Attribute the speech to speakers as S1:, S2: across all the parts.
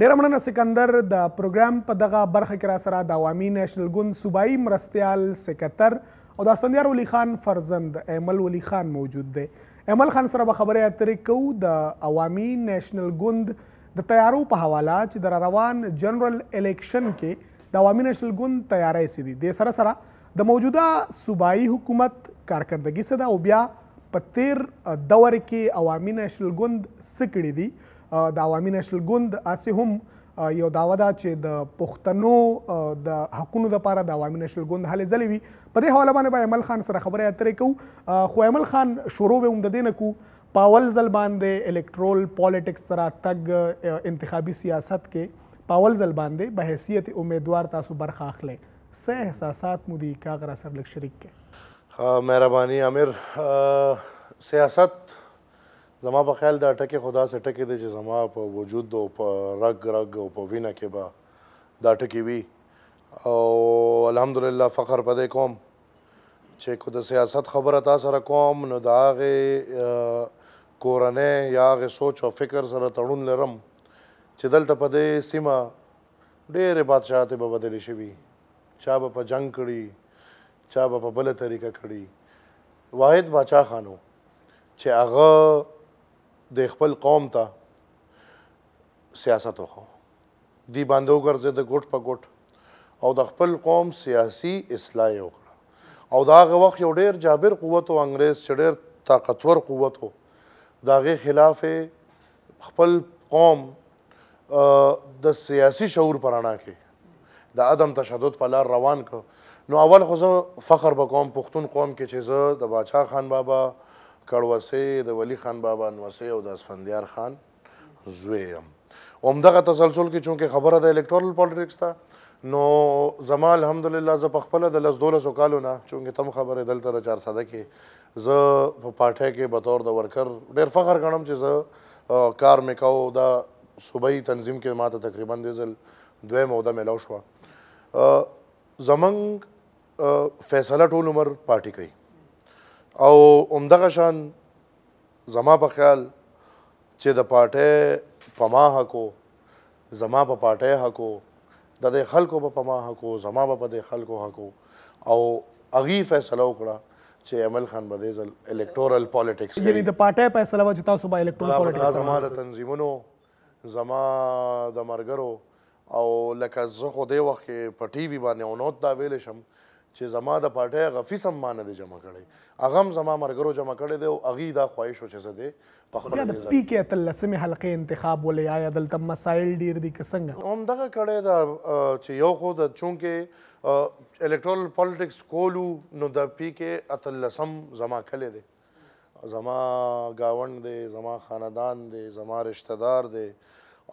S1: ډېره مننه سکندر د پروګرام په دغه برخه کې را سره د عوامي نېشنل ګوند صوبایي مرستیال سکتر او د اسفندیار ولی خان فرزند ایمل ولی خان موجود دی ایمل خان سره به خبرې اترې کوو د عوامي نېشنل ګوند د تیارو په حواله چې د روان جنرال الیکشن کې د عوامي نېشنل ګوند تیاری څه دي د سره سره د موجوده صوبایي حکومت کارکردګي څه ده او بیا په تیر دور کې عوامي نېشنل ګوند څه کړي دي د عوامي نېشنل ګوند هسې هم یو دعوه ده چې د پښتنو د حقونو لپاره د عوامي نېشنل ګوند هلې ځلې وي په دې حواله باندې به ایمل خان سره خبرې اترې کوو خو ایمل خان شروع به هم د دې نه کوو په اول ځل باندې الکترول پالیټکس سره تګ انتخابي سیاست کې په اول ځل باندې به حیثیت امیدوار تاسو برخه اخلئ څه احساسات مو دي که هغه راسره لږ شریک کړئ
S2: مهرباني امیر سیاست زما په خیال دا ټکی خو داسې ټکی دی چې زما په وجود او په رګ رګ او په وینه کې به دا ټکی وي او الحمدلله فخر په دې کوم چې کو د سیاست خبره تا سره کوم نو د هغې کورنۍ یا هغه سوچ او فکر سره تړون لرم چې دلته په دې سیمه ډېرې بادشاهتې به بدلې شوي چا به په جنگ کړي چا به په بله طریقه کړي واحد باچا خان و چې هغه د خپل قوم ته سیاست وخو دی باندې وګرځي د ګټ په ګټ او د خپل قوم سیاسي اصلاح وکړه او دا هغه وخت یو ډیر جابر قوت او انګريز چې ډیر طاقتور قوت و دا غي خلاف خپل قوم د سیاسي شعور په رڼا کې د عدم تشدد په لار روان کړ نو اول خو زه فخر به کوم پښتون قوم کې چې زه د باچا خان بابا کړوسې د ولی خان بابا نوسې او د اسفندیار خان زوی یم همدغه تسلسل کې چونکې خبره د الیکټورل پالیټکس ده نو زما الحمدلله زه په خپله د لس دولسو کالو نه چونکې تم خبرې دلته د چارسده کې زه په پارټۍ کې بطور د ورکر ډېر فخر ګڼم چې زه کار مې کاوه دا صوبایي تنظیم کې ماته تقریبا دې ځل دویمه عهده میلاو شوه زمونږ فیصله ټول عمر پارټي کوي او همدغه شان زما په خیال چې د پارټۍ په ما حقو زما په پارټۍ حق و، ددې خلکو به په ما حق و، زما به په دې خلکو حق و او هغوی فیصله وکړه چې ایمل خان به دې ځل الکټورل پالیټکس
S1: کوي. یعنې د پارټۍ فیصله وه چې تاسو به الکټورل پالیټکس ته لاړ شئ.
S2: دا زما د تنظیمونو، زما د ملګرو او لکه زه خو دې وخت کې په ټي وي باندې اونوت دا ویلی شم چې زما د پارټۍ هغه فیس هم ما نه دی جمع کړی هغه هم زما مرګرو جمع کړی دی او هغوی دا خواهش و چې زه دی
S1: په خپله بیا د پي کې اتلسمې حلقې انتخاب ولې آیا دلته مسایل ډیر دي که څنګه؟
S2: همدغه کړی ده چې یو خو د چونکې الکټرال پالیټکس کولو نو د پي کې اتلسم زما کلی دی زما گاونډ دی زما خاندان دی زما رشتہ دار دی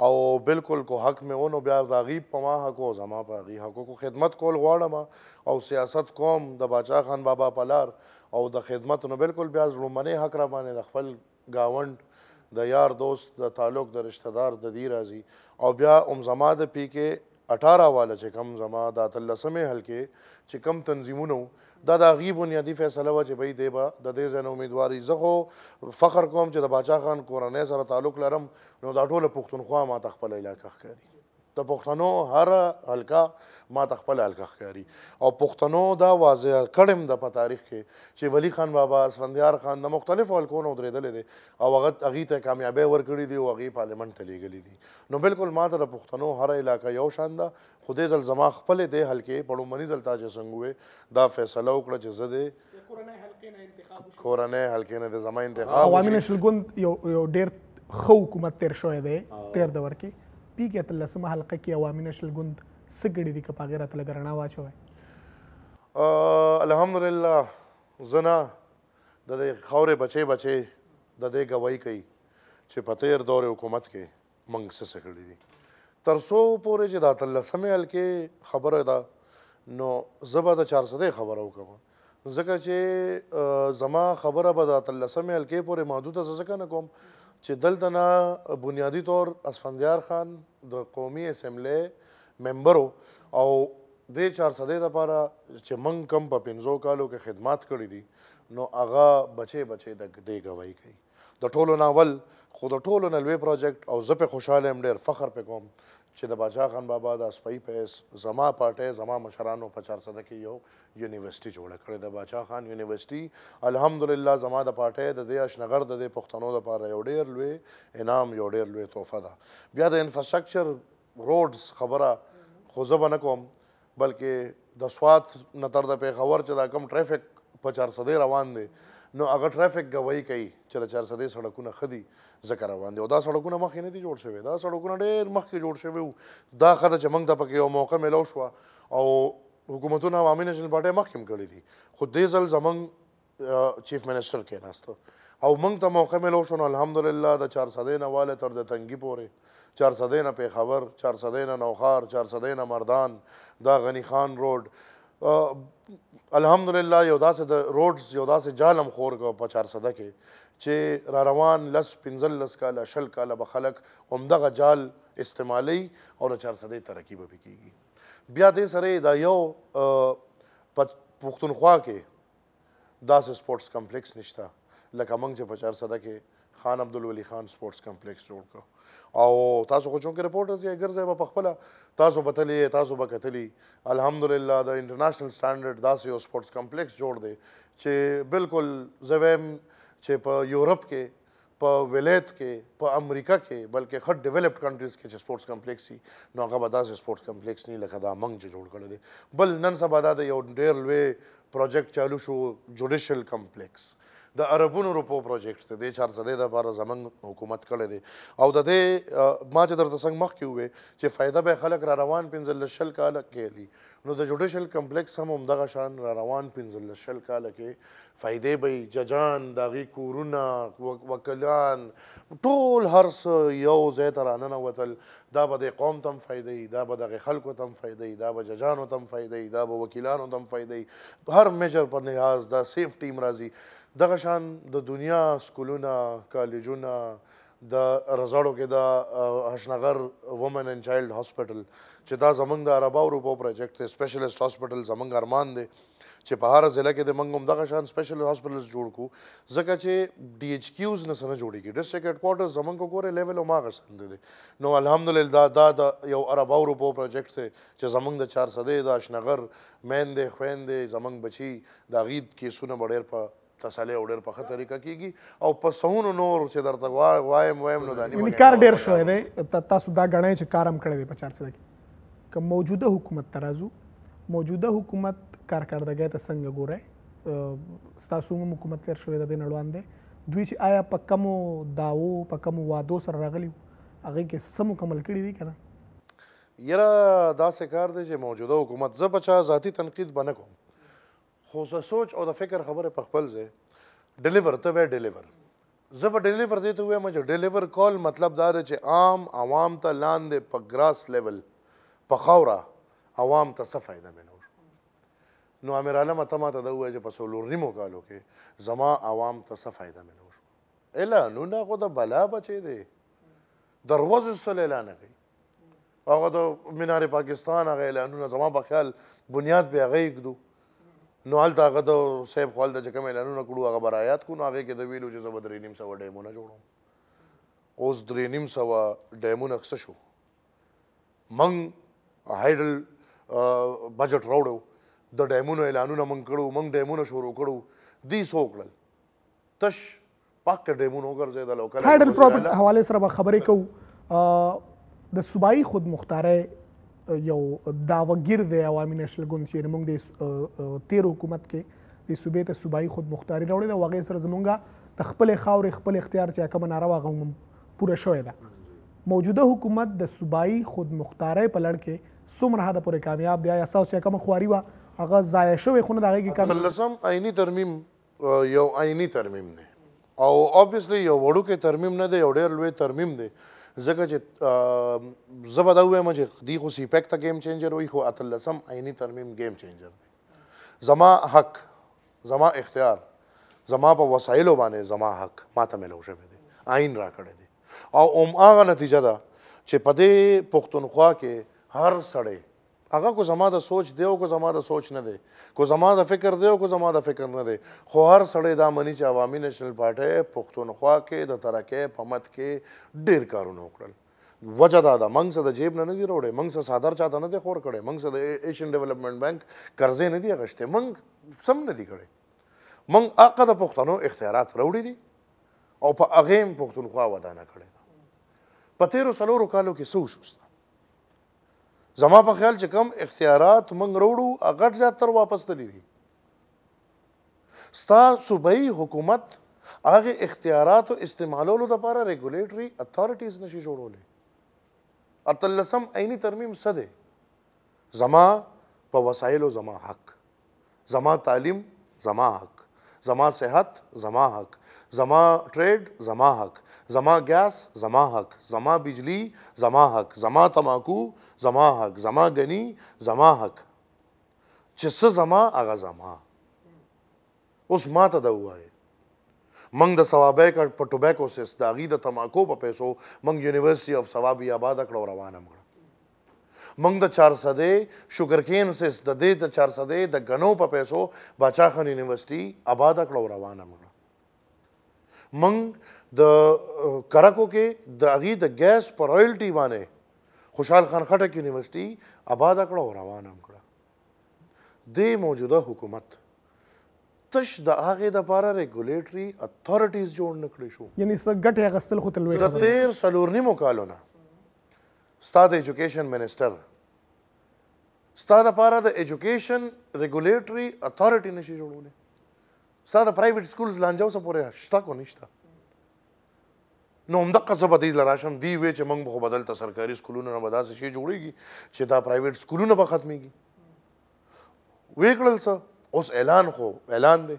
S2: او بالکل کو حق مې ونو بیا د غیب په ما حق او زما په غی حق کو خدمت کول غواړم او سیاست کوم د باچا خان بابا پلار او د خدمت نو بالکل بیا زړومنه حق را باندې د خپل گاوند د یار دوست د تعلق د رشتہ دار د دی راځي او بیا ام زما د پی کې اټاره واله چې کوم زما د اتلسمې حلقې چې کوم تنظیمونه وو دا د هغې بنیادي فیصله وه چې بهي دی به د دې ځای نه امیدواري زه خو فخر کوم چې د باچا خان کورنۍ سره تعلق لرم نو دا ټوله پښتونخوا ما ته خپله علاقه ښکاري د پښتنو هره حلقه ما ته خپله حلقه ښکاري او پښتنو دا واضح کړم د په تاریخ کې چې ولی خان بابا اسفندیار خان د مختلفو حلقو نه ودرېدلی دی او هغه هغوی ته کامیابۍ ورکړي دي او هغه یې پارلېمنټ ته لېږلي دي. نو بلکل ما ته د پښتنو هره علاقه یو شان ده، خو دې ځل زما خپلې دې حلقې په ړومبني ځل تا چې څنګه ووې دا فېصله وکړه چې زه
S1: دې
S2: کورنۍ حلقې نه دې زما انتخاب وشي.
S1: عوامي نېشنل ګوند یو یو ډېر ښه حکومت تېر شوی دی، تېر دور کې پېږي اتلسمه حلقه کې عوامي نېشنل ګوند څه ګړي دي که په هغې راته لږه رڼا واچوی.
S2: الحمدلله زه نه د دې خاورې بچې بچې د دې ګواهي کوي چې په تېر دور حکومت کې موږ څه څه کړي دي تر څو پورې چې د اتلسمې حلقې خبره ده نو زه به د چارسدې خبره وکړم ځکه چې زما خبره به د اتلسمې حلقې پورې محدوده زه ځکه نه کوم چې دلته نه بنیادي طور اسفندیار خان د قومي اسمبلۍ ممبر او دې چارسدې لپاره چې موږ کوم په پنځو کالو کې خدمات کړي دي نو هغه بچې بچې د دې ګواهي کوي د ټولو نه اول خو د ټولو نه لوی پروجیکټ او زه پې خوشاله یم ډېر فخر پې کوم چې د باچا خان بابا د اسپۍ په حیث زما پارټۍ زما مشرانو په چارسده کې یو یونیورسټي جوړه کړې د باچا خان یونیورسټي الحمدلله زما د پارټۍ د دې اشنغر د دې پښتنو لپاره یو ډېر لوی انعام یو ډېر لوی تحفه ده بیا د انفراسټرکچر روډز خبره خو زه به نه کوم بلکې د سوات نه تر د پېښور چې دا کم ټریفک په چارسدې روان دی نو هغه ټریفک ګواهي کوي چې د چارسدې سړکونه ښه دي ځکه روان دي او دا سړکونه مخکې نه دي جوړ شوي دا سړکونه ډېر مخکې جوړ شوي وو دا ښه ده چې موږ ته پکې یو موقع میلو شوه او حکومتونه عوامي نېشنل پارټۍ مخکې هم کړي دي خو دې ځل زموږ چیف منسټر کېناستو او موږ ته موقع ملو شو نو الحمدلله د چارسدې نه واله تر د تنګي پورې چارسدې نه پېښور چارسدې نه نوښار چارسدې نه مردان دا غني خان روډ الحمدلله یو داسې د روډز یو داسې جالم خور کو په چارسده کې چې را روان لس پنځلس کاله شل کاله به خلک همدغه جال استعمالوي او د چارسدې ترقي به پې کېږي بیا دې سره دا یو په پښتونخوا کې داسې سپورټس کمپلیکس نشته لکه موږ چې په چارسده کې خان عبدالولي خان سپورټس کمپلیکس جوړ کړ او تاسو خو چونکې رپورټرز یې ګرځئ به په خپله تاسو به تللی تاسو به کتلی الحمدلله د انټرنیشنل سټانډرډ داسې یو سپورټس کمپلیکس جوړ دی چې بالکل زه وایم چې په یورپ کې په ولایت کې په امریکا کې بلکې ښه ډیولپډ کنټریز کې چې سپورټس کمپلیکس وي نو هغه به داسې سپورټ کمپلیکس نه لکه دا موږ چې جوړ کړی دی بل نن سبا دا د یو ډېر لوی پروجیکټ چالو شو جوډیشل کمپلیکس د عربونو روپو پروجیکټ دی د چار څه دی د لپاره زمنګ حکومت کړی دی او د دې ما چې درته څنګه مخکې وې چې فائدہ به خلک را روان پنځل شل کال کې نو د جوډیشل کمپلیکس هم همدغه شان را روان پنځلس شل کاله کې فایدې به ججان د هغوی کورونه وکلان ټول هر څه یو ځای ته راننوتل دا به د قوم ته هم فایده وي دا به دغه خلکو ته هم فایده وي دا به ججانو ته هم فایده وي دا به وکیلانو ته هم فایده وي هر میجر په لحاظ دا سیف ټیم راځي دغه شان د دنیا سکولونه کالجونه د رزړو کې د هشنغر وومن اینډ چایلډ هاسپټل چې دا زمونږ د عرباو روپو پروجیکټ دی سپیشلیسټ هاسپټل زمونږ ارمان دی چې په هر ضلع کې د منګ هم دغه شان سپیشل هاسپټلز جوړ کو ځکه چې ډي ایچ کیوز نه سره جوړیږي ډیسټریکټ هډ کوارټرز زمونږ کو ګوره لیول او ماغه سند دي نو الحمدلله دا دا د یو عرب او روپو پروجیکټ دی چې زمونږ د 400 د اشنغر مین دی خوین دی زمونږ بچي دا غید کیسونه ډیر په تسلی او ډېر په ښه طریقه کېږي او په سهونو نور چې درته وایم وایم نو دا نیمه یعنی
S1: کار ډېر شوی دی تاسو دا ګڼئ چې کار هم کړی دی په چارسده کې که موجوده حکومت ته راځو موجوده حکومت کارکردګۍ ته څنګه ګورئ ستاسو هم حکومت تېر شوی د دې نه وړاندې دوی چې آیا په کومو دعوو په کومو وعدو سره راغلي هغه کې څه مکمل کړي دي که
S2: نه یاره داسې کار دی چې موجوده حکومت زه په چا ذاتي تنقید به نه کوم خو د سوچ او د فکر خبره په خپل ځای ډیلیور ته وای ډیلیور زه به ډیلیور دې ته وایم چې ډیلیور کول مطلب دا دی چې عام عوام ته لاندې په ګراس لیول په خاوره عوام ته څه فایده ملو شو نو امیر عالم ته ماته دا وایي چې په څلور نیمو کالو کې زما عوام ته څه فایده ملو شو اعلانونه خو د بلا بچی دی دروازه سره اعلان کوي هغه د مینار پاکستان هغه اعلانونه زما په خیال بنیاد به هغه یکدو نو هلته هغه د صاحب خپل د کوم اعلانونه کړو هغه برایات کو نو هغه کې د ویلو چې زبر درې نیم سو ډیمونه جوړوم اوس درې نیم سو ډیمونه څه شو من هایډل بجټ راوړو د ډیمونو اعلانونه من کړو من ډیمونه شروع کړو دی سو کړل تش پاک ته ډیمونه وګرځېدل او
S1: کله هایډل پروجیکټ حواله سره به خبرې کوو د صوبایي خودمختارۍ یو داوګیر دی عوامي نېشنل ګوند چې موږ د تیر حکومت کې د صوبې ته صوبایي خودمختاري راوړې ده او هغې سره زمونږ د خپلې خاورې خپل اختیار چې کومه ناره وه هغه هم پوره شوې ده موجوده حکومت د صوبایي خودمختارۍ په لړ کې څومره حده پورې کامیاب دی ایا ستاسو چې کومه خواري وه هغه ضایع شوې خو نه د هغې کې
S2: کم اتلسم عیني ترمیم یو عیني ترمیم دی او اوبویسلی یو وړوکی ترمیم نه دی یو ډیر لوی ترمیم دی ځکه چې زه به دا ووایم چې دی خو سی پیک ته ګیم چینجر وایي خو اتلسم عیني ترمیم ګیم چینجر دی زما حق زما اختیار زما په وسایلو باندې زما حق ما ته ملو شوی دی آئین را کړی دی او هم هغه نتیجه ده چې په دې پښتونخوا کې هر سړی هغه کو زما د سوچ دی او کو زما د سوچ نه دی کو زما د فکر دی او کو زما د فکر نه دی خو هر سړی دا مني چې عوامي نېشنل پارټۍ پښتونخوا کې د ترکۍ په مت کې ډېر کارونه وکړل وجه دا ده موږ څه د جیب نه نه دي راوړی موږ څه څادر چاته نه دی خور کړی موږ څه د ایشین ډیولپمنټ بانک قرضې نه دي اخیستې موږ سم نه دي کړی موږ هغه د پښتنو اختیارات راوړي دي او په هغې پښتونخوا ودانه کړې ده په تېرو څلورو کالو کې څه وشوسته زما په خیال چې کم اختیارات موږ وروړو هغه زیات تر واپس تللی دي ستا صوبایي حکومت هغه اختیارات او استعمالولو لپاره ریګولیټري اتارټیز نشي جوړولې اتلسم عیني ترمیم څه دی زما په وسایلو زما حق زما تعلیم زما حق زما صحت زما حق زما ټریډ زما حق زما ګیس زما حق زما بجلی زما حق زما تماکو زما حق زما غنی زما حق چې څه زما هغه زما اوس ما ته دا ووايې موږ د ثوابۍ کټ په ټوبیکو سیس د هغوی د تماکو په پیسو موږ یونیورسټي اف ثوابي آباده کړه او روانه هم کړه. موږ د چارسدې شوګرکین سیس د دې د چارسدې د ګنو په پیسو باچا خان یونیورسټي آباده کړه او روانه هم کړه. موږ د کرکو کې د هغوی د ګیس په رایلټي باندې خوشحال خان خټک یونیورسټي آباده کړه او روانه هم کړه. دې موجوده حکومت تش د هغې لپاره ریګولیټري اتارټیز جوړ نه کړی شو
S1: یعنی څه ګټې اخیستل خو ته لوی
S2: د تیر څلور نیمو کالو نه ستا د ایجوکیشن منسټر ستا لپاره د ایجوکیشن ریګولیټري اتارټي نشي جوړولی ستا د پرایویټ سکولز لانجه اوسه پورې شته کو نشته نو همدقه زه به دی لراشم دی وی چې موږ خو بدل ته سرکاري سکولونو نه بداس شي جوړيږي چې دا پرایویټ سکولونه به ختميږي ویکړل څه اوس اعلان خو اعلان دی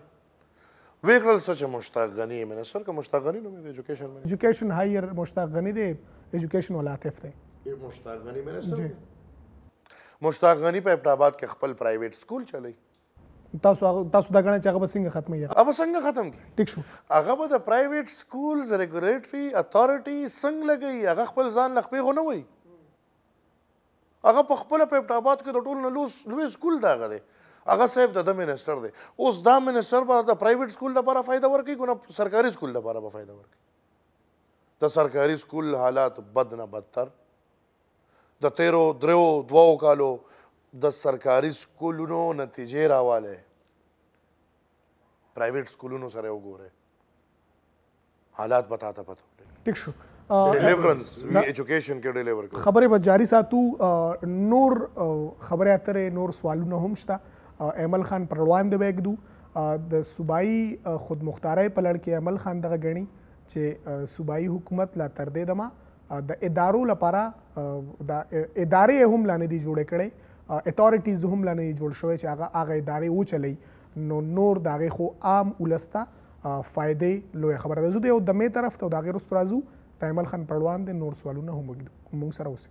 S2: ویکړل څه چې مشتاق غنی منسټر که مشتاق غنی نوم دی ایجوکیشن منسټر
S1: ایجوکیشن هایر مشتاق غنی دی ایجوکیشن ولاتف دی
S2: مشتاق غنی منسټر مشتاق غنی په ابټ آباد کې خپل پرایویټ سکول چلی
S1: تاسو تاسو دا غواړئ چې هغه به څنګه ختموي
S2: هغه به څنګه ختم کړي
S1: ټیک شو
S2: هغه به د پرایویټ سکولز ریګولیټری اتارټي څنګه لګي هغه خپل ځان لخ پیغو نه وي هغه په خپل په پټ آباد کې د ټول نه لوس لوی سکول دا غدي هغه صاحب د منسٹر دی اوس دا منسٹر به د پرایویټ سکول لپاره فائدہ ورکړي کنه سرکاري سکول لپاره به فائدہ ورکړي د سرکاري سکول حالات بد نه بدتر د تېرو درېو دوو کالو د سرکاري سکولونو نتیجې راواله پرایویټ سکولونو سره وګوره حالات به تاته پته ولګي
S1: ټیک شو
S2: ډیلیورنس وی ایجوکیشن کې ډیلیور کوو
S1: خبرې به جاری ساتو نور خبرې اترې نور سوالونه هم شته ایمل خان پر وړاندې وګدو د صوبایي خودمختارۍ په لړ کې ایمل خان دغه غني چې صوبایي حکومت لا تر دې دمه د ادارو لپاره د ادارې هم لا نه دي جوړې کړي اتارټیز هم لا نه دي جوړ شوی چې هغه هغه ادارې وچلوي نو نور د هغې خو عام ولس ته فایدې لویه خبره ده زه د یو دمې طرف ته او د هغې وروسته راځو د ایمل خان پړوان دی نور سوالونه هم وږدو موږ سره اوسئ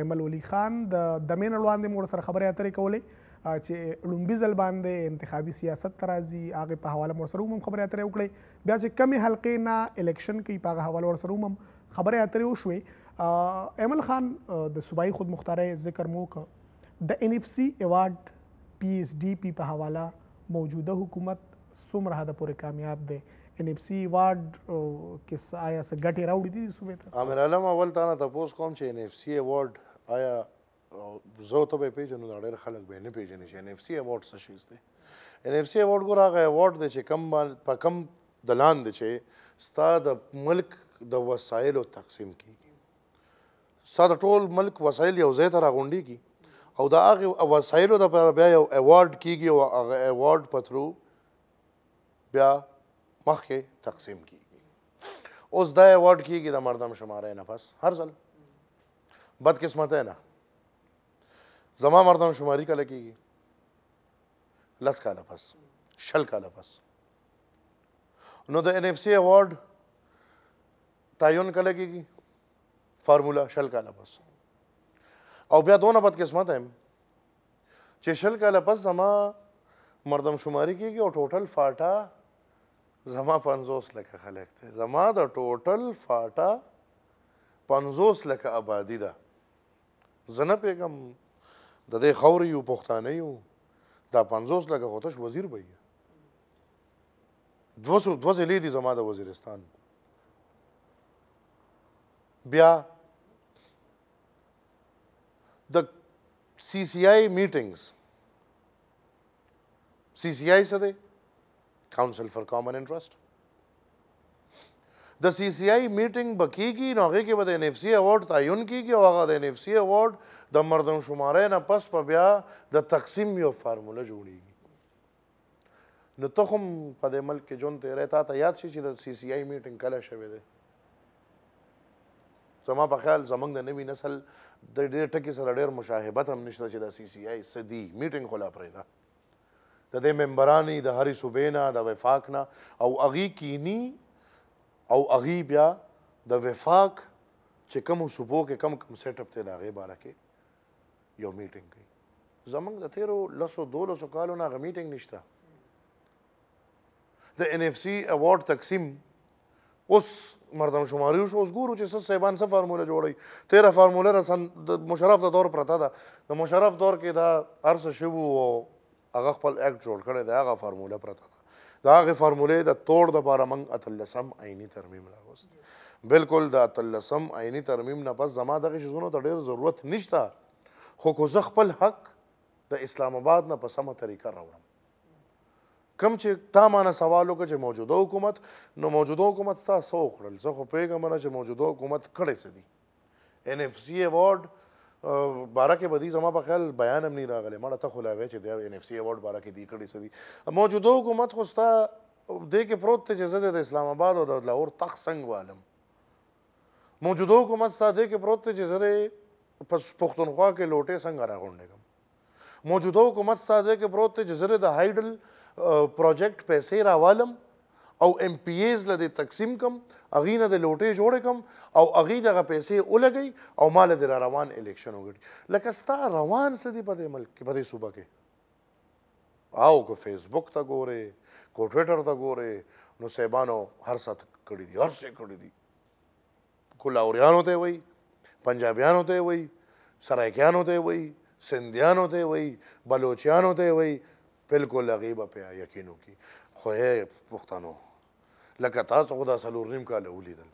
S1: ایمل ولي خان د دمې نه وړاندې مو ورسره خبرې اترې کولې چې لومبي ځل باندې انتخابي سیاست ته راځي هغه په حواله مور سره هم خبرې اترې وکړې بیا چې کمی حلقې نه الیکشن کوي په هغه حواله ور سره هم خبرې اترې وشوې ایمل خان د صوبایي خودمختارۍ ذکر مو وکړ د ان اف سي ایوارډ پی ایس ډي پی په حواله موجوده حکومت څومره حده پورې کامیاب دی ان اف سي ایوارډ کې آیا څه ګټې راوړي دي صوبې ته
S2: عامر عالم اول تا نه تپوس کوم چې ان اف سي ایوارډ آیا زه او ته به پیژنو دا ډېر خلک به نه پیژني چې ان اف سي ایوارډ څه شي دی ان اف سي ایوارډ ګور هغه ایوارډ دی چې کم په کم د لاندې چې ستا د ملک د وسایلو تقسیم کیږي ستا د ټول ملک وسایل یو ځای ته راغونډېږي او د هغې وسایلو دپاره بیا یو ایوارډ کېږي او هغه ایوارډ په ترو بیا مخکې تقسیم کېږي اوس دا ایوارډ کېږي د مردم شمارۍ نه پس هر ځل بدقسمتۍ نه زما مردم شماري کله کېږي لس کاله پس شل کاله پس نو د ان اف سي ایوارډ تعین کله کېږي فارمولا شل کاله پس او بیا دونه بد قسمت هم چې شل کاله پس زما مردم شماري کېږي او ټوټل فاټا زما پنځوس لکه خلک دی زما د ټوټل فاټا پنځوس لکه آبادي ده زه نه پوهېږم د دې خاورې یو پښتانه یو دا پنځوس لکه خو تش وزیر به یې دوه ضلعې دي زما د وزیرستان بیا د سی سی آی میټینګز سی سی آی څه دی کاونسل فار کامن انټرست د سی سی آی میټینګ به کیږي نو هغه کې به د ان اف سی اوارډ تعین کیږي او هغه د ان اف سی اوارډ د مردم شمارې نه پس په بیا د تقسیم یو فارموله جوړیږي نو ته هم په دې ملک کې جون تیرې تا ته یاد شي چې د سی سی آی میټینګ کله شوه دی زما په خیال زمنګ د نوی نسل د ډېر ټکی سره ډېر مشاهبت هم نشته چې د سی سی آی سدي میټینګ خلا پرې ده د دې ممبرانی د هری صوبې نه د وفاق نه او اغي کینی او اغي بیا د وفاق چې کوم صوبو کې کم کم سیټ اپ ته داغه باره کې یو میټینګ کوي زمونږ د تیرو لسو دولسو کالو نه هغه میټینګ نشته د ان اف سي اوارډ تقسیم اوس مردم شماري شو اوس ګورو چې څه صاحبان څه فارموله جوړوي تیره فارموله رسن د مشرف د دور پرته ده د مشرف دور کې دا هر څه شوي او هغه خپل اکټ جوړ کړی دی هغه فارموله پرته ده د هغې فارمولې د توړ دپاره موږ اتلسم عیني ترمیم راوست بلکل د اتلسم عیني ترمیم نه پس زما دغه شیزونو ته ډېر ضرورت نشته خو کو زه خپل حق د اسلام آباد نه په سمه طریقه راوړم کم چې تا مانه سوال وکړه چې موجوده حکومت نو موجوده حکومت ستا څه وکړل زه خو پوهېږم نه چې موجوده حکومت کړی څه دي ان اف سي ایوارډ باره کې بدی زما په خیال بیان هم نه راغلی مړه ته خو لا وی چې د ان اف سي ایوارډ باره کې دی کړی سدي موجوده حکومت خو ستا دې کې پروت ته چې زه د اسلام آباد او د لاهور تخ څنګه والم موجوده حکومت ستا دې کې پروت ته چې زه په پښتونخوا کې لوټه څنګه راغونډم موجوده حکومت ستا ځای کې پروت دی چې زه د هایډل پروجیکټ پیسې راوالم او ایم پی ایز له دې تقسیم کم هغې نه د لوټې جوړې کم او هغې دغه پیسې ولګوي او ما له د را روان الیکشن وګټي لکه ستا روان څه دي په دې ملک کې په دې صوبه کې او که فیسبوک ته ګورې که ټویټر ته ګورې نو صاحبانو هر څه کړي دي هر څه کړي دي کولاوریانو ته وایي، پنجابیانو ته وایي، سرایکیانو ته وایي، سندیانو ته وایي، بلوچیانو ته وایي، بلکل هغوی به په یقین وکړي. خو ای پښتنو! لکه تاسو خو دا څلور نیم کاله ولیدل،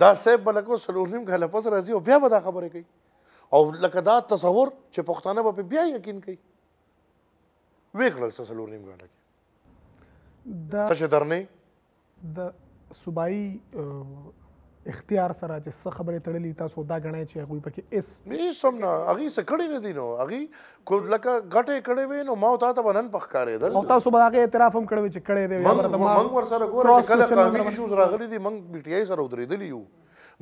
S2: دا صاحب به لکه اوس څلور نیم کاله پس راځي او بیا به دا خبرې کوي او لکه دا تصور چې پښتانه به پرې بیا یقین کوي. ویې کړل څه څلور نیم کاله کې؟
S1: دا
S2: تشه درنې
S1: د صوبايي اختیار سره چې څه خبرې تړلي تاسو دا غنئ چې هغه پکې اس
S2: نه سم نه هغه څه کړی نه دي نو هغه کو لکه غټه کړی وې نو ما تا ته بنن پخ کارې دل
S1: او تاسو به هغه اعتراف هم کړی چې کړی دی
S2: من ور سره ګوره چې کله قانوني ایشوز راغلي دي من بي ټي آی سره ودرېدلی یو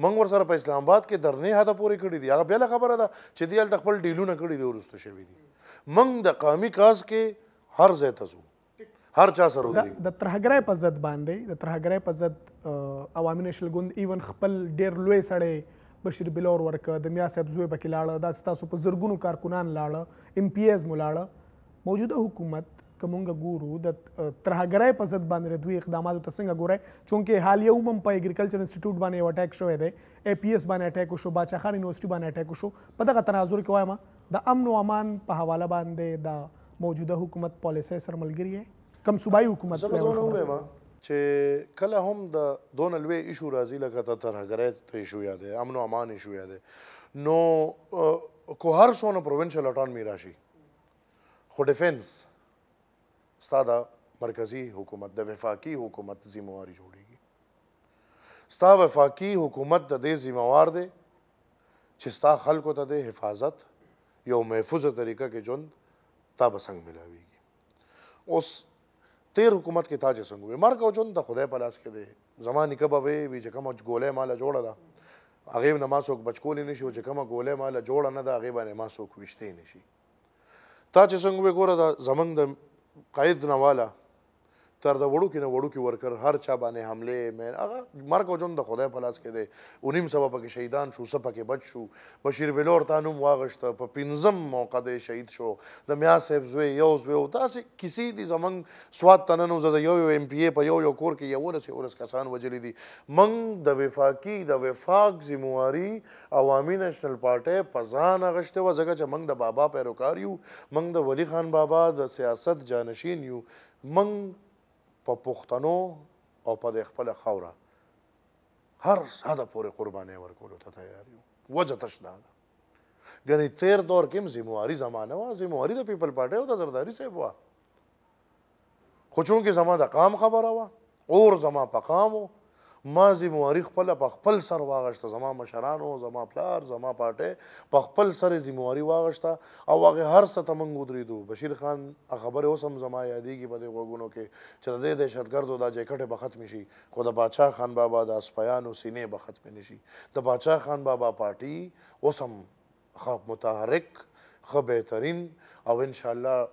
S2: من ور سره په اسلام آباد کې درنې هدا پورې کړی دی هغه بل خبره ده چې دی ال خپل ډیلونه کړی دی ورستو شوی دی من د قامي کاز کې هر ځای ته ځو هر چا سره ودرېږي
S1: د ترهګرۍ په ضد باندې د ترهګرۍ په ضد عوامي نېشنل ګوند ایون خپل ډېر لوی سړی بشیر بلور ورکه د میا صاحب زوی پکې لاړه دا ستاسو په زرګونو کارکنان لاړه ایم پی ایز مو لاړه موجوده حکومت که مونږ ګورو د ترهګرۍ په ضد باندې دوی اقداماتو ته څنګه ګورئ چونکې حالیه هم په اګریکلچر انسټیټیوټ باندې یو اټیک شوی دی ای پی ایس باندې اټیک وشو باچا خان یونیورسټي باندې اټیک وشو په دغه تناظر کې وایم د امن او امان په حواله باندې د موجوده حکومت پالیسۍ سره ملګری یې کم صوبایي حکومت
S2: زه به دونه ووایم چې کله هم د دونه لوی ایشو راځي لکه ته ترهګرۍ ته ایشو یادې امن او امان ایشو یادې نو کو هر څونه پروینشل اټانومي راشي خو ډیفنس ستا د مرکزي حکومت د وفاقي حکومت ذمہواري جوړیږي ستا وفاقي حکومت د دې ذمہوار دی چی ستا خلکو ته دی حفاظت یو محفوظه طریقه کی ژوند تا به څنګه ملاویږي اوس تیر حکومت کې تا چې څنګه وي مرګ او ژوند د خدای په لاس کې دی زما نیکه به وی وی چې کومه ګولې ماله جوړه ده هغه نه ما څوک بچکول نه شي چې کومه ګولې ماله جوړه نه ده هغه باندې ما څوک وشته نه شي تا چې څنګه وې ګوره دا زمنګ د قائد نه والا تر د وړو کې نه وړو کې ورکر هر چا باندې حمله مې هغه مرګ او ژوند د خدای په لاس کې دی او نیم سبا پکې شهیدان شو سبا کې بچ شو بشیر بلور تا نوم واغشت په پنځم موقع دی شهید شو د میا صاحب زوی یو زوی او تاسو کسی دي زمون سواد تننو زده یو یو ایم پی ای په یو یو کور کې یو ورس ورس کسان وجلې دي من د وفاقي د وفاق ذمہواری عوامي نېشنل پارټۍ په ځان اغشتې وه ځکه چې موږ د بابا پيروکار يو، موږ د ولي خان بابا د سياست جانشين يو، موږ په پښتنو او په دې خپله خاوره هر حد پورې قربانۍ ورکولو ته تيار يو. وجه تش دا ده ګنې تېر دور کې هم ذمواري زما نه وه، ذمواري د پيپل پارټۍ او د زرداري صاحب وه. خو چونکې زما د قام خبره وه اور زما په قام و ما ذمواري خپله په خپل سر واغشته زما مشرانو زما پلار زما پارټۍ په خپل سر یې ذمواري واغشته او هغې هر څه ته موږ ودرېدو بشیر خان خبرې اوس هم زما یادېږي په دې غوږونو کې چې د دې دهشتګردو دا جیکټې به ختمې شي خو د پاچا خان بابا د اسپیانو سینې به ختمې نه شي د پاچا خان بابا پارټي اوس هم ښه متحرک ښه بهترین او ان شاء الله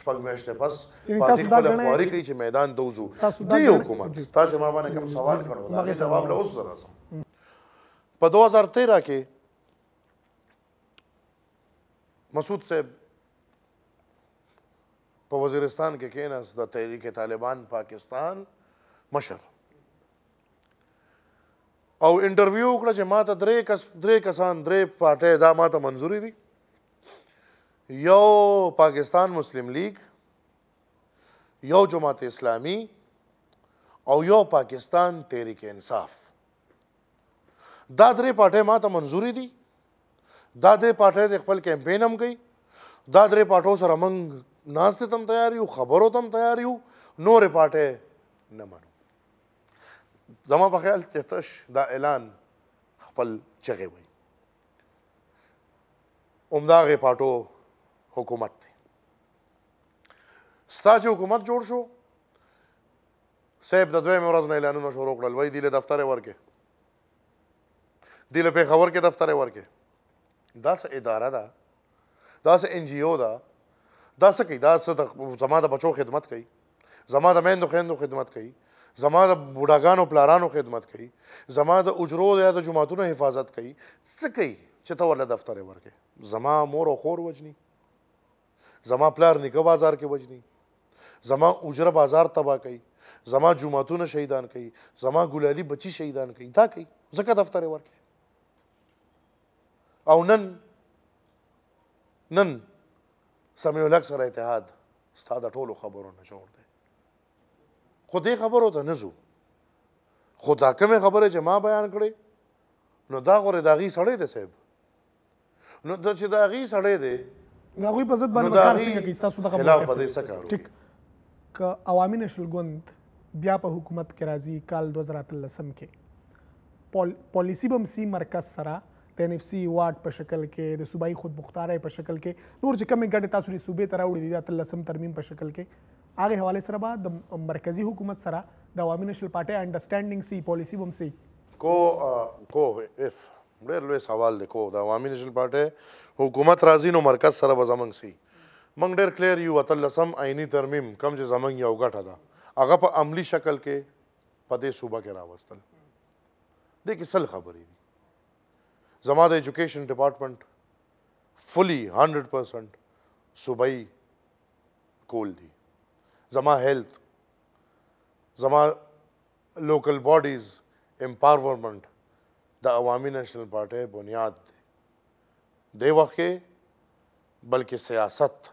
S2: شپږ میاشتې پس
S1: پارټي
S2: خپل خواري کوي چې میدان
S1: ته وځو
S2: دی حکومت تاسو ما باندې کوم سوال کړو دا غي جواب له اوس سره سم په 2013 کې مسعود صاحب په وزیرستان کې کېناس د تحریک طالبان پاکستان مشر او انټرویو وکړه چې ماته درې کس درې کسان درې پارټۍ دا ماته منظوري دي یو پاکستان مسلم لیگ یو جماعت اسلامی او یو پاکستان تحریک انصاف دا درې پارټۍ ماته منظوري دي دا درې پارټۍ د خپل کمپین هم کوي دا درې پارټو سره موږ ناستې تم تیار یو خبرو تم تیار یو نورې پارټۍ نه منو زما په خیال چې تش دا اعلان خپل چغې وي همداغې پاټو حکومت دی ستا چې حکومت جوړ شو صاحب د دویمې ورځ نه اعلانونه شروع کړل وایي دی له دفتره ورکې دی له پېښور کې دفتره ورکې داسې اداره ده داسې ان جي او ده داسې کوي داسې د زما د بچو خدمت کوي زما د میندو خویندو خدمت کوي زما د بوډاګانو پلارانو خدمت کوي زما د اجرو یا د جماعتونو حفاظت کوي څه کوي چې ته ورله دفتر ورکې زما مور او خور وجني زما پلار نیکه بازار کې وجني زما اجره بازار تبا کوي زما جماعتونه شهیدان کوي زما ګلالي بچي شهیدان کوي دا کوي ځکه دفتر ورکې او نن نن سمیع الحق سره اتحاد ستا د ټولو خبرو نه جوړ دی خو دې خبرو ته نه ځو خو دا کومې خبرې چې ما بیان کړې نو دا غوره د هغې سړی دی صاحب نو دا چې د هغې سړی دی
S1: نو هغوی په ضد باندې کار څنګه کوي ستاسو دغه
S2: خلاف به دې څه کار
S1: ټیک که عوامي نشل ګوند بیا په حکومت کې راځي کال 2013 کې پالیسی به هم سي مرکز سره د ان اف سي وارډ په شکل کې د صوبایي خودمختارۍ په شکل کې نور چې کومې ګټې تاسو یې صوبې ته راوړي دي د اتلسم ترمیم په شکل کې هغې حوالې سره به د مرکزي حکومت سره د عوامي نشل پارټۍ انډرسټینډینګ سي پالیسي به هم سي
S2: کو کو اف ډېر لوی سوال دی کو د عوامي نشل پارټۍ حکومت راځي نو مرکز سره به زمونږ سي موږ ډېر کلیر یو اتلسم عیني ترمیم کم چې زمونږ یو ګټه ده هغه په عملی شکل کې په دې صوبه کې راوستل دې کې سل خبرې دي زما د ایجوکیشن ډپارټمنټ فلی 100% صوبایي کول دي زما هیلث زما لوکل باډیز امپاورمنټ د عوامي نېشنل پارټۍ بنیاد دی دی وخت کې بلکې سیاست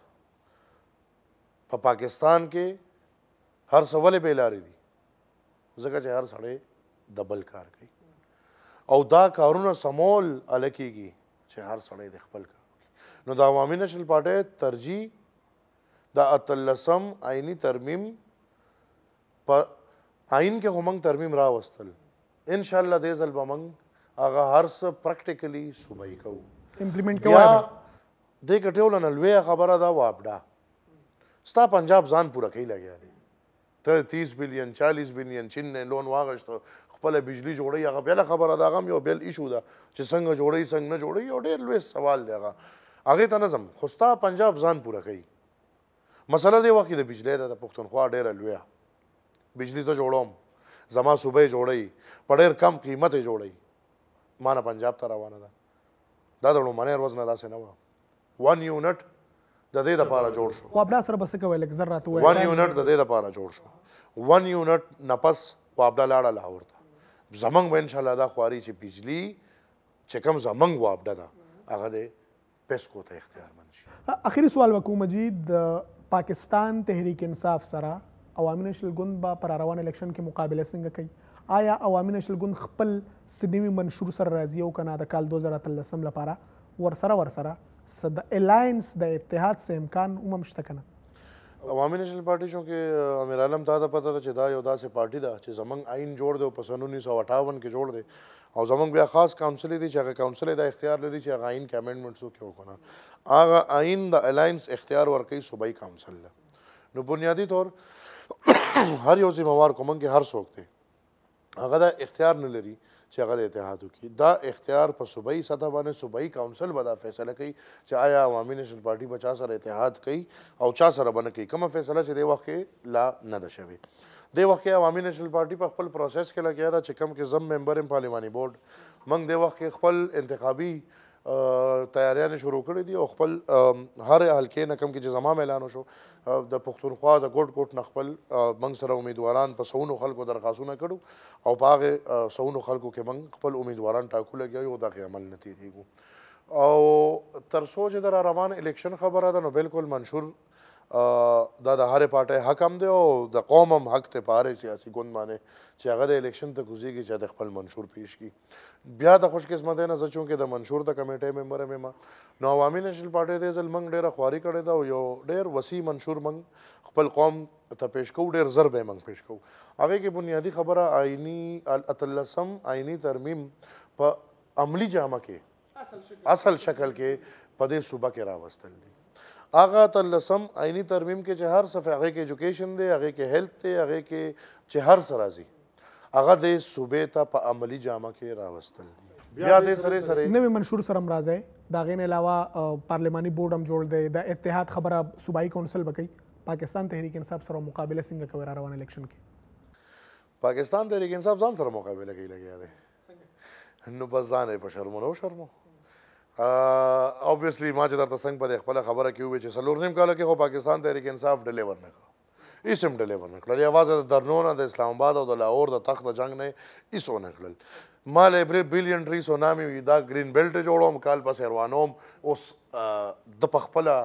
S2: په پا پاکستان کې هر څه ولې بې لارې دي ځکه چې هر سړی د بل کار کوي او دا کارونه سمول الکیږي چې هر سړی د خپل کار کوي نو د عوامي نشل پارټۍ ترجیح د اتلسم آئینی ترمیم په آئین کې هم ترمیم راوستل ان شاء الله دې ځل به موږ هغه هر څه پریکټیکلی صوبایي کوو امپلیمنټ
S1: کوو
S2: دې کټیول نه لوی خبره دا واپډا ستا پنجاب ځان پوره کوي لګیا دی ته تیس بلین چالیس بلین چین نه لون واغشت خپل بجلی جوړی هغه بل خبره دا غم یو بل ایشو ده چې څنګه جوړی څنګه نه جوړی یو ډیر لوی سوال دی هغه هغه ته نظم خوستا پنجاب ځان پوره کوي مسله دی وخت د بجلی ده د پښتونخوا ډیره لوی بجلی زه جوړوم زما صوبه جوړی په ډیر کم قیمت جوړی مانه پنجاب ته روانه ده دا د لومړنۍ ورځ نه داسې نه و ون یونټ د دې لپاره جوړ شو.
S1: وابډا سره به څه کوی لږ زر راته
S2: ووایه.
S1: ون
S2: یونټ د دې لپاره جوړ شو. ون یونټ نه پس وابډا لاړه لاهور ته. زمونږ به انشاءالله دا خواري چې بجلي چې کوم زمونږ وابډه ده هغه دې پسکو ته اختیارمند شي.
S1: اخري سوال به کوم جي د پاکستان تحریک انصاف سره عوامي نېشنل ګوند به په راروان الیکشن کې مقابله څنګه کوي؟ آیا عوامي نېشنل ګوند خپل څه نوي منشور سره راځي او که نه د کال دوه زره اتلسم لپاره ورسره ورسره څه د الاینس د اتحاد څه امکان هم شته که نه؟
S2: عوامي نېشنل پارټي چونکې امیرعالم تا ته پته ده چې دا یو داسې پارټي ده چې زمونږ آئین جوړ دی او په سن انیس سوه اټاون کې جوړ دی او زمونږ بیا خاص کاونسلې دي چې هغه کاونسلې دا اختیار لري چې هغه آئین کې امنډمنټس وکړي او که نه هغه آئین د الاینس اختیار ورکوي صوبایي کاونسل له نو بنیادي طور هر یو ذمه وار کومن کې هر څوک دی هغه دا اختیار نه لري چې هغه د اتحاد وکړي دا اختیار په صوبایي سطح باندې صوبایي کونسل به دا فیصله کوي چې آیا عوامي نېشنل پارټي به چا سره اتحاد کوي او چا سره به نه کوي کومه فیصله چې دې وخت کې لا نه ده شوې دې وخت کې عوامي نېشنل پارټي په خپل پروسس کې لګیا ده چې کوم کې زم ممبر هم پارلیماني بورډ موږ دې وخت کې خپل انتخابي تیاریانې شروع کړې دي او خپل هر حلقې نه کوم کې چې زما میلان وشو د پښتونخوا د ګوټ ګوټ نه خپل موږ سره امیدواران په سونو خلکو درخواستونه کړو او په هغه سونو خلکو کې موږ خپل امیدواران ټاکو لګیا یو دغه عمل نه تیریږو او تر څو چې در روان الیکشن خبره ده نو بالکل منشور دا د هرې پارټۍ حق هم دی او د قوم هم حق دی په هرې سیاسي ګوند باندې چې هغه د الیکشن ته کوزیږي چې د خپل منشور پیش کړي بیا د خوش قسمتۍ نه زه چونکې د منشور د کمیټې ممبر یم نو عوامي نېشنل پارټۍ دې ځل موږ ډېره خواري کړې ده او یو ډېر وسیع منشور موږ خپل قوم ته پیش کوو ډېر زر به یې موږ پیش کوو هغې کې بنیادي خبره آئیني اتلسم آئیني ترمیم په عملي جامه کې اصل شکل کې په دې صوبه کې راوستل دي هغه تلسم عیني ترمیم کې چې هر څه هغه کې ایجوکیشن دی هغه کې هیلث دی هغه کې چې هر څه راځي هغه د صوبې ته په عملی جامه کې راوستل دي بیا د سره سره
S1: نوې منشور سره مرزه دا غین علاوه پارلماني بورډ هم جوړ دی د اتحاد خبره صوبایي کونسل بکی پاکستان تحریک انصاف سره مقابله څنګه کوي را روان الیکشن کې
S2: پاکستان تحریک انصاف ځان سره مقابله کوي لګیا دی نو بس ځان یې په شرمو نه وشرمو اوبویسلی ما چې درته څنګه په دې خپله خبره کې وویل چې څلور نیم کاله کې خو پاکستان تحریک انصاف ډلې ورنه کړه هیڅ هم ډلې ورنه کړل یوازې د درنو نه د اسلام آباد او د لاهور د تخت د جنګ نه هیڅ ونه کړل ما له برې بلیون ټری سونامي وي دا ګرین بیلټ جوړوم کال پسې روانوم اوس د په خپله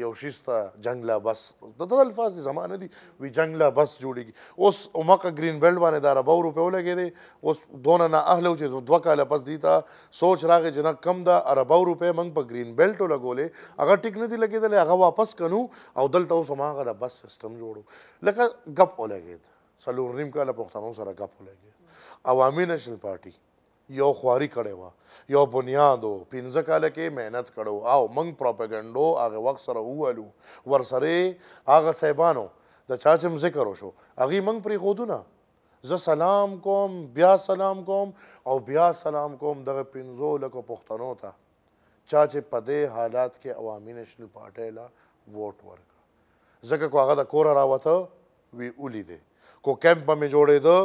S2: یو شي ستا جنګ لا بس د ده الفاظ دي زما نه دي وي جنګ لا بس جوړېږي اوس اومقه ګرین بیلټ باندې دا ربه روپۍ ولګېدې اوس دونه نا اهله و چې دوه کاله پس دي ته سوچ راغی چې نه کم ده ربه روپۍ موږ په ګرین بیلټ ولګولې هغه ټیک نه دي لګېدلی هغه واپس کنو او دلته اوس هماغه د بس سیستم جوړو لکه ګپ ولګېد څلور نیم کاله پښتنو سره ګپ ولګېد عوامي نیشنل پارټي یو خواري کړې وه یو بنیاد و پنځه کاله کې محنت کړو اؤ مونږ پروپیګنډو هغه وخت سره ووالو ورسره هغه صاحبانو د چا چې ذکر وشو هغوی مونږ پریښودو نه زه سلام کوم بیا سلام کوم او بیا سلام کوم دغه پنځو لکو پښتنو ته چا چې په دې حالات کې عوامي نیشنل پارټۍ له ووټ ورکړ. ځکه کو هغه د کوره راوته وی ولیدې کو کمپ به مې جوړېده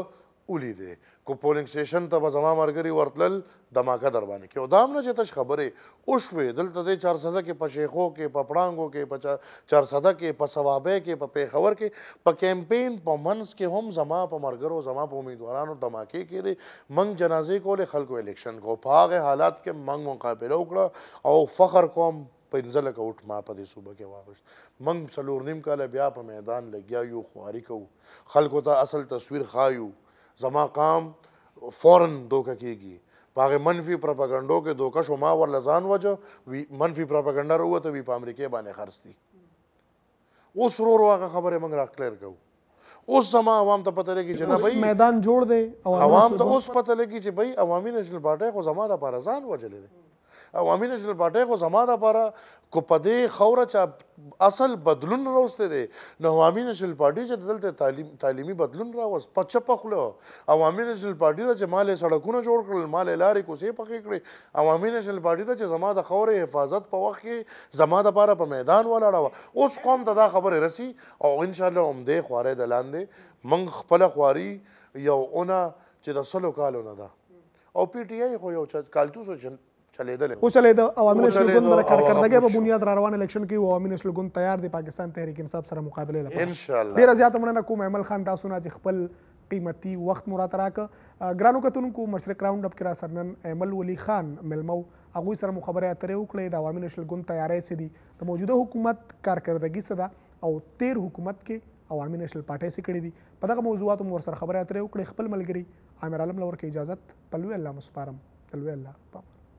S2: ولیدې کو پولینګ سټیشن ته به زما مرګري ورتلل دماکه در باندې کې او دام نه چې تش خبرې وشوې دلته دې چارسده کې په شیخو کې په پړانګو کې په چارسده کې په ثوابه کې په پیښور کې په کیمپین په منس کې هم زما په مرګرو زما په امیدوارانو دماکې کې دې منګ جنازې کولې خلکو الیکشن کو په هغه حالات کې منګ مقابله وکړه او فخر کوم پنځه لکه وټ ما په دې صوبه کې واغشت منګ څلور نیم کاله بیا په میدان لګیا یو خواري کو خلکو ته اصل تصویر خایو زما قام فورن دوکه کیږي پاغه منفي پروپاګاندا کې دوکه شو ما ورلزان وجه وی منفي پروپاګاندا وروته وی په امریکای باندې خرڅ دي اوس ورور هغه خبره موږ را کلیر کوو اوس زما عوام ته پته لګي چې نه بھائی
S1: میدان جوړ دی
S2: عوام ته اوس پته لګي چې بھائی عوامي نېشنل پارټي خو زما د پاره ځان وجلې دی عوامي نېشنل پارټي خو زما د پاره کو پدې خوره چې اصل بدلون راوسته دی نو عوامي نېشنل پارټي چې دلته تعلیم تعلیمي بدلون راوس په چپ خله عوامي نېشنل پارټي چې مال سړکونه جوړ کړل مال لارې کوسې پخې کړې عوامي نېشنل پارټي ته چې زما د خاورې حفاظت په وخت کې زما دپاره په میدان ولاړه وه، اوس قوم ته دا خبرې رسي او ان شاء الله همدې خوارۍ د لاندې موږ خپله خواري یو اونه چې د سلو کالو نه ده او پي ټي آی خو یو چا کالتوسو
S1: چلېدلی وو، وچلېده، عوامي نېشنل ګوند به
S2: د
S1: کارکردګۍ په بنیاد را روان الېکشن کوي او عوامي نېشنل ګوند تیار دی پاکستان تحریک انصاف سره
S2: مقابلې لپاره.
S1: ډېره زیاته مننه کوم ایمل خان تاسو نه چې خپل. قیمتي وخت مو راته راکه ګرانو کتونکو مشرق راونډ اپ کې را سره نن ایمل ولی خان ملمو هغوی سره مو خبرې اترې وکړې د عوامي نشل ګوند تیارې څه دي د موجوده حکومت کارکردګي څه ده او تیر حکومت کې عوامي نشل پارټۍ څه کړې دي په دغه موضوعاتو مو ورسره خبرې اترې وکړې خپل ملګري عامر عالم لور کې اجازت پلوي الله مسپارم پلوي الله پامر